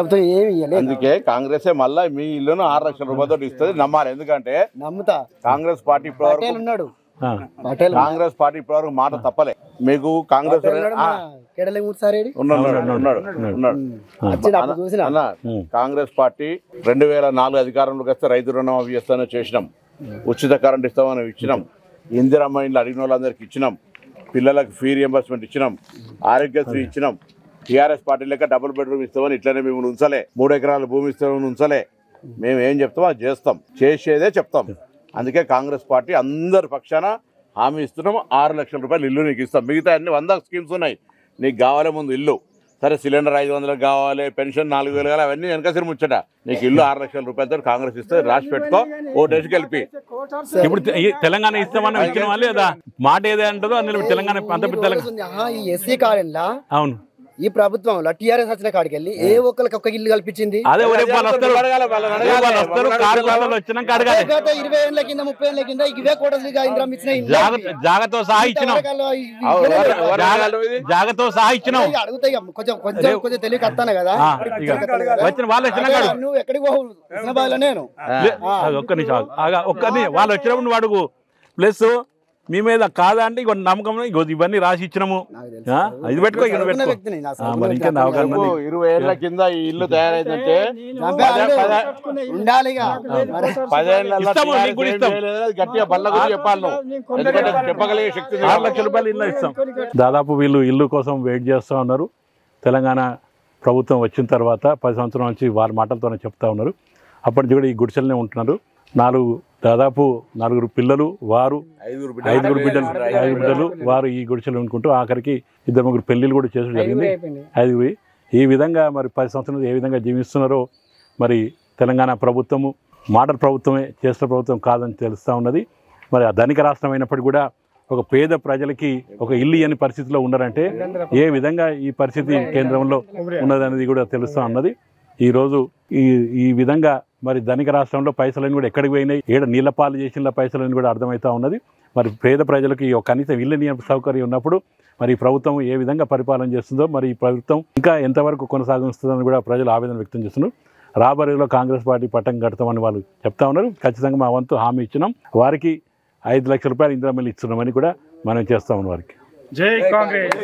ప్రభుత్వం ఏమి ఇవ్వలేదు అందుకే కాంగ్రెస్ మళ్ళా మీ ఇల్లును ఆరు లక్షల రూపాయలతో ఇస్తుంది నమ్మాలి. ఎందుకంటే నమ్ముతా. కాంగ్రెస్ పార్టీ ఇప్పటివరకు పటేల్ ఉన్నాడు. పటేల్ కాంగ్రెస్ పార్టీ ఇప్పటివరకు మాట తప్పలే. మీకు కాంగ్రెస్ ఉన్నాడు, మన కేడలే మూసారేడి ఉన్నాడు ఉన్నాడు ఉన్నాడు వచ్చింది అప్పుడు చూసిన. అన్న కాంగ్రెస్ పార్టీ రెండు వేల నాలుగు అధికారంలోకి వస్తే రైతు రుణమాఫీ చేస్తామని చేసినాం. ఉచిత కరెంట్ ఇస్తామని ఇచ్చినాం. ఇందిరమ్మ ఇండ్లు అడిగిన వాళ్ళందరికీ ఇచ్చినాం. పిల్లలకు ఫీ రియంబర్స్మెంట్ ఇచ్చినాం. ఆరోగ్యశ్రీ ఇచ్చినాం. టీఆర్ఎస్ పార్టీ లెక్క డబుల్ బెడ్రూమ్ ఇస్తామని ఇట్లనే మేము ఉంచలే. మూడు ఎకరాల భూమి ఇస్తామని ఉంచలే. మేము ఏం చెప్తామో అది చేస్తాం. చేసేదే చెప్తాం. అందుకే కాంగ్రెస్ పార్టీ అందరి పక్షాన హామీ ఇస్తున్నాం. ఆరు లక్షల రూపాయలు ఇల్లు నీకు ఇస్తాం. మిగతా అన్ని వంద స్కీమ్స్ ఉన్నాయి. నీకు కావాలే ముందు ఇల్లు. సరే సిలిండర్ ఐదు వందలకు కావాలి పెన్షన్ నాలుగు వేలు కావాలి అవన్నీ వెనక సిరి ముచ్చట. నీకు ఇల్లు ఆరు లక్షల రూపాయలతో కాంగ్రెస్ ఇస్తే రాసి పెట్టుకో ఓ డేసి కలిపి ఇప్పుడు తెలంగాణ ఇస్తామని ఇచ్చిన లేదా మాట ఏదే అంటారో అందులో తెలంగాణ కార్డులా అవును. ఈ ప్రభుత్వంలో టీఆర్ఎస్ వచ్చిన కాడికి వెళ్ళి ఏ ఒక్కరికి ఒక్క ఇల్లు కల్పించింది? గత ఇరవై ఏళ్ళ కింద ముప్పై ఏళ్ళ కింద ఇవే కోటలుగా ఇంద్రం ఇచ్చిన ఇల్లు. జాగ్రత్త సహా ఇచ్చినాం. సహా ఇచ్చినాం. అడుగుతాయి కొంచెం కొంచెం కొంచెం తెలియక వస్తాను కదా. వచ్చిన వాళ్ళు వచ్చిన నువ్వు ఎక్కడికి పోవు? నేను. ఒక్క నిమిషం ఒక్క వాళ్ళు వచ్చినప్పుడు నువ్వు అడుగు. ప్లస్ మీ మీద కాదా అంటే ఇగో నమ్మకం ఇగో ఇవన్నీ రాసి ఇచ్చినాము. ఆ, ఇది పెట్టుకో ఇక్కడ ఇరవై ఏళ్ళ కింద ఈ ఇల్లు తయారైందంటే. గట్టిగా బల్ల చెప్పాలి ఎందుకంటే చెప్పగలిగే శక్తి ఆరు లక్షల రూపాయలు ఇల్లు ఇస్తాం. దాదాపు వీళ్ళు ఇల్లు కోసం వెయిట్ చేస్తూ ఉన్నారు. తెలంగాణ ప్రభుత్వం వచ్చిన తర్వాత పది సంవత్సరాల నుంచి వారి మాటలతోనే చెప్తా ఉన్నారు. అప్పటి నుంచి కూడా ఈ గుడిసెలనే ఉంటున్నారు. నాలుగు దాదాపు నలుగురు పిల్లలు వారు ఐదుగురు ఐదుగురు బిడ్డలు ఐదుగురు బిడ్డలు వారు ఈ గుడిసెలు ఉండుకుంటూ ఆఖరికి ఇద్దరు ముగ్గురు పెళ్ళిళ్ళు కూడా చేసడం జరిగింది. ఐదుగురి. ఈ విధంగా మరి పది సంవత్సరాలు ఏ విధంగా జీవిస్తున్నారో మరి తెలంగాణ ప్రభుత్వము మోడల్ ప్రభుత్వమే చేసిన ప్రభుత్వం కాదని తెలుస్తూ ఉన్నది. మరి ఆ ధనిక రాష్ట్రం అయినప్పటికీ కూడా ఒక పేద ప్రజలకి ఒక ఇల్లు ఇవ్వని పరిస్థితిలో ఉన్నారంటే ఏ విధంగా ఈ పరిస్థితి కేంద్రంలో ఉన్నదనేది కూడా తెలుస్తూ ఉన్నది. ఈరోజు ఈ ఈ విధంగా మరి ధనిక రాష్ట్రంలో పైసలని కూడా ఎక్కడికి పోయినాయి? ఏడ నీళ్ళ పాలు చేసిన పైసలని కూడా అర్థమవుతా ఉన్నది. మరి పేద ప్రజలకు ఈ కనీసం ఇల్లు నియమ సౌకర్యం ఉన్నప్పుడు మరి ప్రభుత్వం ఏ విధంగా పరిపాలన చేస్తుందో మరి ఈ ప్రభుత్వం ఇంకా ఎంతవరకు కొనసాగిస్తుందని కూడా ప్రజలు ఆవేదన వ్యక్తం చేస్తున్నారు. రాబోయేలో కాంగ్రెస్ పార్టీ పట్టం కడతామని వాళ్ళు చెప్తా ఉన్నారు. ఖచ్చితంగా మా వంతు హామీ ఇచ్చినాం. వారికి ఐదు లక్షల రూపాయలు ఇందిరామిల్లు ఇస్తున్నామని కూడా మనం చేస్తామని వారికి. జై కాంగ్రెస్!